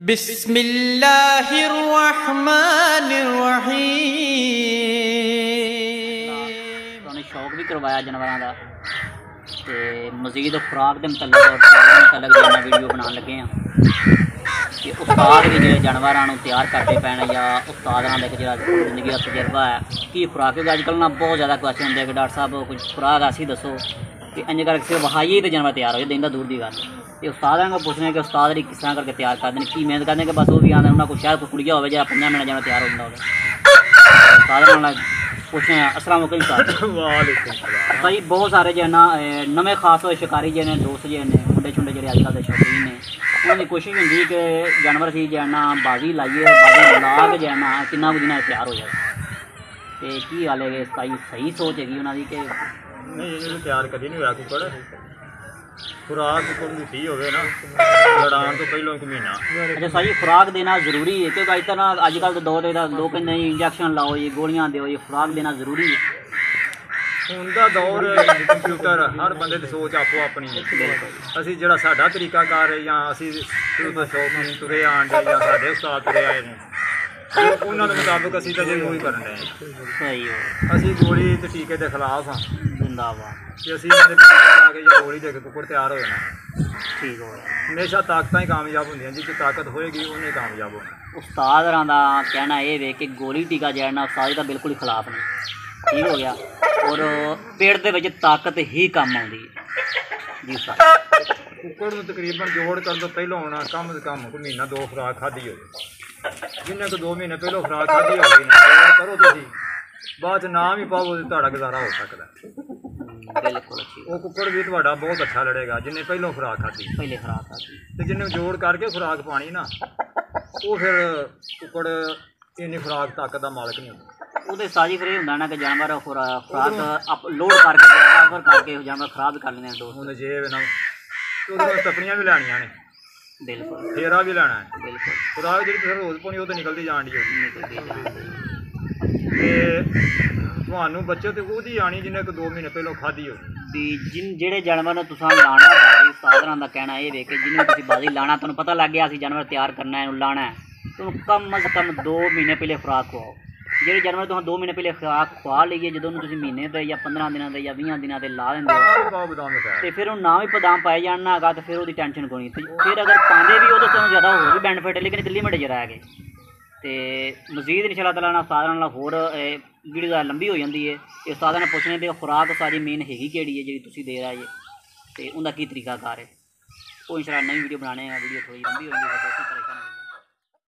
بسم الله الرحمن الرحيم ਤੁਹਾਨੂੰ ਸ਼ੌਕ ਵੀ ਕਰਵਾਇਆ ਜਾਨਵਰਾਂ ਦਾ ਤੇ ਮਜ਼ੀਦ ਖੁਰਾਕ ਦੇ ਮੁਤਲਕ ਔਰ ਚਾਰੇ ਦੇ ਮੁਤਲਕ ਜਿਹੜਾ ਵੀਡੀਓ ਬਣਾਉਣ ਲੱਗੇ ਆ ਕਿ ਉਸਤਾਦ ਵੀ ਜਿਹੜੇ ਜਾਨਵਰਾਂ ਨੂੰ ਤਿਆਰ ਕਰਦੇ ਪੈਣ ਜਾਂ ਉਸਤਾਦਾਂ ਦਾ ਇੱਕ ਜਿਹੜਾ ਜ਼ਿੰਦਗੀ ਦਾ ਤਜਰਬਾ ਹੈ ਕੀ ਖੁਰਾਕ ਕਿਉਂਕਿ ਅੱਜ ਕੱਲ੍ਹ ਨਾ ਬਹੁਤ ਜ਼ਿਆਦਾ ਕੁਐਸਚਨ ਹੁੰਦੇ ਆ ਕਿ ਡਾਕਟਰ ਸਾਹਿਬ ਕੁਝ ਖੁਰਾਕ ਅਸੀਂ ਦੱਸੋ ਕਿ ਇੰਜ ਕਰਕੇ ਸਿਰਫ ਵਹਾਈ ਤੇ ਜਾਨਵਰ ਤਿਆਰ ਹੋ ਜਾਂਦੇ ਇਹਦਾ ਦੂਰ ਦੀ ਗੱਲ ਤੇ ਉਸਤਾਦਾਂ ਨੂੰ ਪੁੱਛਣਾ ਕਿ ਉਸਤਾਦ ਦੀ ਕਿਸ ਤਰ੍ਹਾਂ ਕਰਕੇ ਤਿਆਰ ਕਰਦੇ ਨੇ ਕੀ ਮਿਹਨਤ ਕਰਦੇ ਨੇ ਕਿ ਬਸ ਉਹ ਵੀ ਆਉਂਦੇ ਉਹਨਾਂ ਕੋਲ ਸ਼ਾਇਦ ਕੋਈ ਕੁੜੀਆ ਹੋਵੇ ਜਾਂ ਪੰਜਾਂ ਮਿੰਟਾਂ ਜਾਨਵਰ ਤਿਆਰ ਹੋ ਜਾਂਦਾ ਹੋਵੇ ਉਸਤਾਦ ਨਾਲ ਪੁੱਛਣਾ ਅਸਲਾਮ ਵਾਲੇਕੁਮ ਉਸਤਾਦ ਵਾਲੇਕੁਮ ਸਲਾਮ ਭਾਈ ਬਹੁਤ ਸਾਰੇ ਜੇ ਨਾ ਅਹ, ਨਵੇਂ ਖਾਸ ਹੋਏ ਸ਼ਿਕਾਰੀ ਜੇ ਨੇ ਦੋਸਤ ਜੇ ਨੇ ਮੁੰਡੇ ਛੁੰਡੇ ਜਿਹੜੇ ਅੱਜ ਕੱਲ੍ਹ ਦੇ ਸ਼ੌਕੀਨ ਨੇ ਉਹਨਾਂ ਦੀ ਕੋਸ਼ਿਸ਼ ਹੁੰਦੀ ਕਿ ਜਾਨਵਰ ਸੀ ਜਾਨਾ ਬਾਜ਼ੀ ਲਾਈਏ ਬਾਜ਼ੀ ਲਾ ਕੇ ਜਾਨਾ ਕਿੰਨਾ ਕੁ ਦਿਨਾਂ 'ਚ ਤਿਆਰ ਹੋ ਜਾਏ ਤੇ ਕੀ ਹਾਲ ਹੈ ਸਹੀ ਸਹੀ ਸੋਚ ਹੈਗੀ ਖੁਰਾਕ ਕੁੱਕੜ ਦੀ ਸਹੀ ਹੋਵੇ ਨਾ ਲੜਾਉਣ ਤੋਂ ਪਹਿਲਾਂ ਇੱਕ ਮਹੀਨਾ। ਅੱਛਾ ਸਹੀ ਖੁਰਾਕ ਦੇਣਾ ਜ਼ਰੂਰੀ ਹੈ ਕਿਉਂਕਿ ਅੱਜ ਤਾਂ ਅੱਜ ਕੱਲ੍ਹ ਦੇ ਦੌਰ ਦੇ ਲੋਕ ਕਹਿੰਦੇ ਨੇ ਇੰਜੈਕਸ਼ਨ ਲਾਓ ਜੀ ਗੋਲੀਆਂ ਦਿਓ ਜੀ ਖੁਰਾਕ ਦੇਣਾ ਜ਼ਰੂਰੀ ਹੈ। ਹੁਣ ਦਾ ਦੌਰ ਕੰਪਿਊਟਰ ਹਰ ਬੰਦੇ ਦੀ ਸੋਚ ਆਪੋ ਆਪਣੀ ਹੈ ਅਸੀਂ ਜਿਹੜਾ ਸਾਡਾ ਤਰੀਕਾ ਕਾਰ ਜਾਂ ਅਸੀਂ ਸ਼ੁਰੂ ਤੋਂ ਸ਼ੌਕ ਨੂੰ ਤੁਰੇ ਆਣ ਜਾਂ ਸਾਡੇ ਉਸਤਾਦ ਤੁਰੇ ਆਏ ਨੇ ਉਹ- ਉਹਨਾਂ ਦੇ ਮੁਤਾਬਕ ਅਸੀਂ ਤਾਂ ਜੇ ਉਹੀ ਕਰਨ ਰਹੇ ਸਹੀ ਹੋ ਅਸੀਂ ਗੋਲੀ ਤੇ ਟੀਕੇ ਦੇ ਖਿਲਾਫ ਹਾਂ। ਜ਼ਿੰਦਾਬਾਦ। ਕਿ ਅਸੀਂ ਇਹਨਾਂ ਦੇ ਟੀਕੇ ਲਾ ਕੇ ਜਾਂ ਗੋਲੀ ਦੇ ਕੇ ਕੁੱਕੜ ਤਿਆਰ ਹੋ ਜਾਣਾ। ਠੀਕ ਹੋ ਗਿਆ। ਹਮੇਸ਼ਾ ਤਾਕਤਾਂ ਹੀ ਕਾਮਯਾਬ ਹੁੰਦੀਆਂ ਜਿੱਥੇ ਤਾਕਤ ਹੋਏਗੀ ਉਹਨੇ ਕਾਮਯਾਬ ਹੋਣਾ। ਉਸਤਾਦ ਰਾਂ ਦਾ ਕਹਿਣਾ ਇਹ ਵੇ ਕਿ ਗੋਲੀ ਟੀਕਾ ਜਿਹੜਾ ਨਾ ਉਸਤਾਦ ਦਾ ਬਿਲਕੁਲ ਹੀ ਖਿਲਾਫ ਨੇ। ਠੀਕ ਹੋ ਗਿਆ। ਔਰ ਪੇਟ ਦੇ ਵਿੱਚ ਤਾਕਤ ਹੀ ਕੰਮ ਆਉਂਦੀ ਹੈ। ਜੀ ਉਸਤਾਦ ਕੁੱਕੜ ਨੂੰ ਤਕਰੀਬਨ ਜੋੜ ਕਰਨ ਤੋਂ ਪਹਿਲਾਂ ਹੋਣਾ ਕਮ ਸੇ ਕਮ ਕੋਈ ਮਹੀਨਾ ਦੋ ਖੁਰਾਕ ਖਾਧੀ ਹੋਵੇ। ਜਿੰਨੇ ਕੋ ਦੋ ਮਹੀਨੇ ਪਹਿਲਾਂ ਖੁਰਾਕ ਖਾਧੀ ਹੋਵੇ ਨਾ ਕਰੋ ਤੁਸੀਂ ਬਾਅਦ ਨਾਮ ਹੀ ਪਾਵੋ ਤੇ ਤੁਹਾਡਾ ਗੁਜ਼ਾਰਾ ਹੋ ਸਕਦਾ। ਬਿਲਕੁਲ ਉਹ ਕੁੱਕੜ ਵੀ ਤੁਹਾਡਾ ਬਹੁਤ ਅੱਛਾ ਲੜੇਗਾ ਜਿੰਨੇ ਪਹਿਲਾਂ ਖੁਰਾਕ ਖਾਧੀ। ਪਹਿਲੇ ਖਰਾਕ ਜੀ ਤੇ ਜਿੰਨੇ ਜੋੜ ਕਰਕੇ ਖੁਰਾਕ ਪਾਣੀ ਨਾ ਉਹ ਫਿਰ ਕੁੱਕੜ ਇੰਨੀ ਖੁਰਾਕ ਤਾਕਤ ਦਾ ਮਾਲਕ ਨਹੀਂ ਹੁੰਦਾ। ਉਹਦੇ ਸਾਜੀ ਫਿਰ ਹੁੰਦਾ ਨਾ ਕਿ ਜਾਨਵਰ ਖੁਰਾ- ਖੁਰਾਕ ਲੋਡ ਕਰਕੇ ਜ਼ਿਆਦਾ ਓਵਰ ਕਰਕੇ ਜਾਨਵਰ ਖਰਾਬ ਕਰ ਲੈਂਦੇ ਨੇ ਦੋਸਤ। ਹੁਣ ਜੇ ਨਾ ਤੇ ਉਹਦੇ ਕੋਲ ਤਪਣੀਆਂ ਵੀ ਲੈਣੀਆਂ ਨੇ। ਬਿਲਕੁਲ। ਫੇਰਾ ਵੀ ਲੈਣਾ ਹੈ। ਬਿਲਕੁਲ। ਖੁਰਾਕ ਜਿਹੜੀ ਤੁਸੀਂ ਰੋਜ਼ ਪਾਉਣੀ ਉਹ ਤਾਂ ਨਿਕਲਦੀ ਜਾਣ ਦੀ। ਤੇ ਤੁਹਾਨੂੰ ਬੱਚੇ ਤੇ ਉਹਦੀ ਆਣੀ ਜਿਹਨੇ ਕਿ 2 ਮਹੀਨੇ ਪਹਿਲਾਂ ਖਾਧੀ ਹੋਵੇ ਵੀ ਜਿਨ ਜਿਹੜੇ ਜਾਨਵਰ ਨੂੰ ਤੁਸੀਂ ਲਾਣਾ ਬਾਜ਼ੀ ਸਾਧਰਾਂ ਦਾ ਕਹਿਣਾ ਇਹ ਵੇ ਕਿ ਜਿਹਨੂੰ ਤੁਸੀਂ ਬਾਜ਼ੀ ਲਾਣਾ ਤੁਹਾਨੂੰ ਪਤਾ ਲੱਗ ਗਿਆ ਅਸੀਂ ਜਾਨਵਰ ਤਿਆਰ ਕਰਨਾ ਹੈ ਇਹਨੂੰ ਲਾਣਾ ਹੈ। ਤੁਹਾਨੂੰ ਕਮ ਸੇ ਕਮ 2 ਮਹੀਨੇ ਪਹਿਲੇ ਖੁਰਾਕ ਖਵਾਓ। ਜਿਹੜੇ ਜਾਨਵਰ ਤੁਹਾਨੂੰ 2 ਮਹੀਨੇ ਪਹਿਲੇ ਖੁਰਾਕ ਖਵਾ ਲਈਏ ਜਦੋਂ ਉਹਨੂੰ ਤੁਸੀਂ ਮਹੀਨੇ ਤੇ ਜਾਂ 15 ਦਿਨਾਂ ਤੇ ਜਾਂ 20 ਦਿਨਾਂ ਤੇ ਲਾ ਦਿੰਦੇ ਹੋ। ਦਾ ਤੇ ਫਿਰ ਉਹ ਨਾ ਵੀ ਬਦਾਮ ਪਾਏ ਜਾਣ ਨਾ ਹੈਗਾ ਤੇ ਫਿਰ ਉਹਦੀ ਟੈਨਸ਼ਨ ਕੋਈ ਨਹੀਂ। ਫਿਰ ਅਗਰ ਪਾਉਂਦੇ ਵੀ ਉਹਦੇ ਤੋਂ ਜ਼ਿਆਦਾ ਹੋਰ ਵੀ ਬੈਨੀਫਿਟ ਹੈ ਲੇਕਿਨ ਇੱਕ ਲਿਮਿਟ ਚ ਰਹਿ ਗਏ। ਤੇ ਮਜ਼ੀਦ ਇਨਸ਼ਾਅੱਲਾ ਤਾਲਾ ਨਾਲ ਸਾਧਨ ਨਾਲ ਹੋਰ ਵੀਡੀਓ ਦਾ ਲੰਬੀ ਹੋ ਜਾਂਦੀ ਹੈ ਤੇ ਸਾਧਨ ਨਾਲ ਪੁੱਛਣੇ ਤੇ ਖੁਰਾਕ ਸਾਡੀ ਮੇਨ ਹੈਗੀ ਕਿਹੜੀ ਹੈ ਜਿਹੜੀ ਤੁਸੀਂ ਦੇ ਰਹੇ ਜੇ ਤੇ ਉਹਦਾ ਕੀ ਤਰੀਕਾ ਕਾਰ ਹੈ। ਉਹ ਇਨਸ਼ਾਅੱਲਾ ਨਵੀਂ ਵੀਡੀਓ ਬਣਾਣੇ ਆ ਵੀਡੀਓ ਥੋੜੀ ਲੰਬੀ ਹੋ ਜਾਂਦੀ ਹੈ